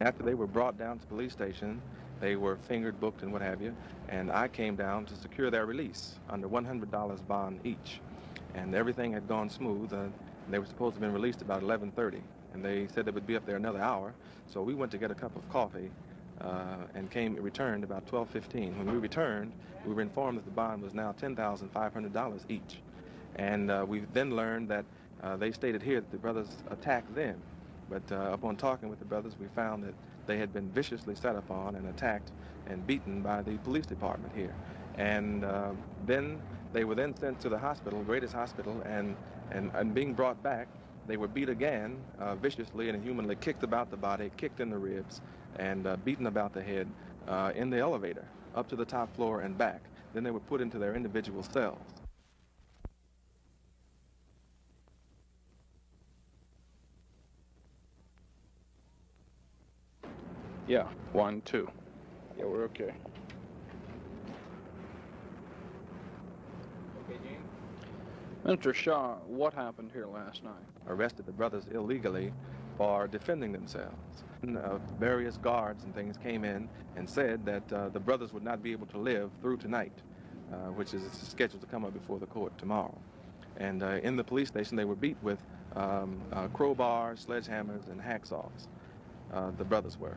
After they were brought down to police station, they were fingered, booked, and what have you, and I came down to secure their release under $100 bond each. And everything had gone smooth. Uh, they were supposed to have been released about 11:30, and they said they would be up there another hour. So we went to get a cup of coffee uh, and came returned about 12:15. When we returned, we were informed that the bond was now $10,500 each, and uh, we then learned that uh, they stated here that the brothers attacked them. But uh, upon talking with the brothers, we found that they had been viciously set upon and attacked and beaten by the police department here. And uh, then they were then sent to the hospital, greatest hospital, and, and, and being brought back, they were beat again uh, viciously and inhumanly, kicked about the body, kicked in the ribs, and uh, beaten about the head uh, in the elevator up to the top floor and back. Then they were put into their individual cells. Yeah, one, two. Yeah, we're okay. Okay, Gene. Mr. Shah, what happened here last night? arrested the brothers illegally for defending themselves. And, uh, various guards and things came in and said that uh, the brothers would not be able to live through tonight, uh, which is scheduled to come up before the court tomorrow. And uh, in the police station, they were beat with um, uh, crowbars, sledgehammers, and hacksaws. Uh, the brothers were.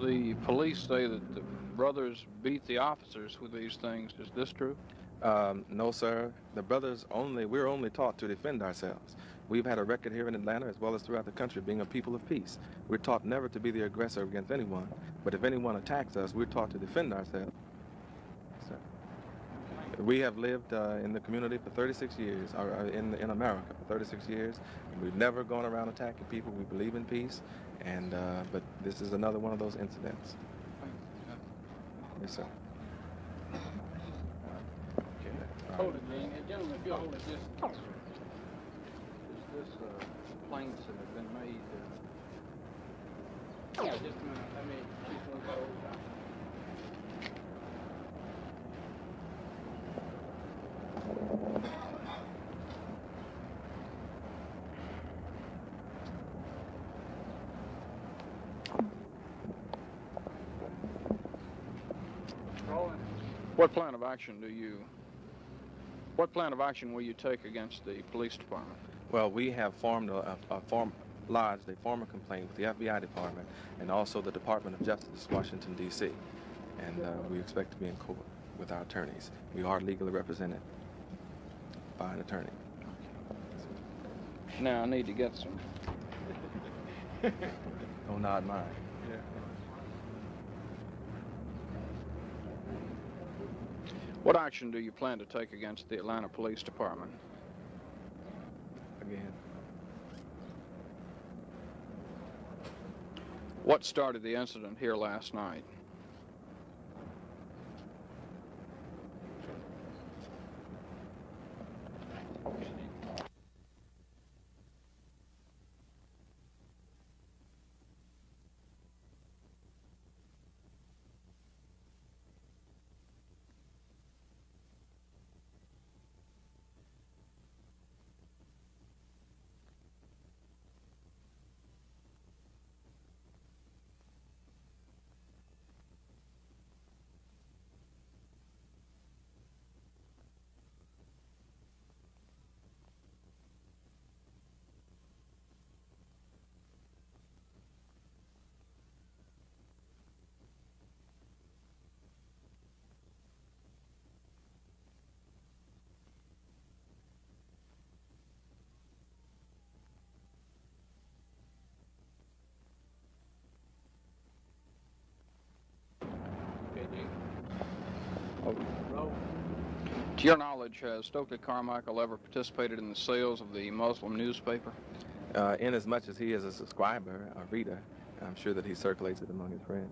The police say that the brothers beat the officers with these things. Is this true? Um, no, sir. The brothers only, we're only taught to defend ourselves. We've had a record here in Atlanta as well as throughout the country being a people of peace. We're taught never to be the aggressor against anyone, but if anyone attacks us, we're taught to defend ourselves. So, we have lived uh, in the community for 36 years, or uh, in, in America for 36 years. And we've never gone around attacking people. We believe in peace, and uh, but this is another one of those incidents. Yes, sir. Hold it, Dean. And gentlemen, if you'll hold it, this, is this uh, complaints that have been made? Uh, Yeah, just a minute. Let me, what plan of action do you? What plan of action will you take against the police department? Well, we have formed a, a, a form, lodged a formal complaint with the FBI department and also the Department of Justice, Washington, D.C. And uh, we expect to be in court with our attorneys. We are legally represented by an attorney. Now I need to get some. Don't nod mine. What action do you plan to take against the Atlanta Police Department? Again, What started the incident here last night? Okay, Dean. Roll. To your knowledge, has Stokely Carmichael ever participated in the sales of the Muslim newspaper? uh, in as much as he is a subscriber, a reader, I'm sure that he circulates it among his friends.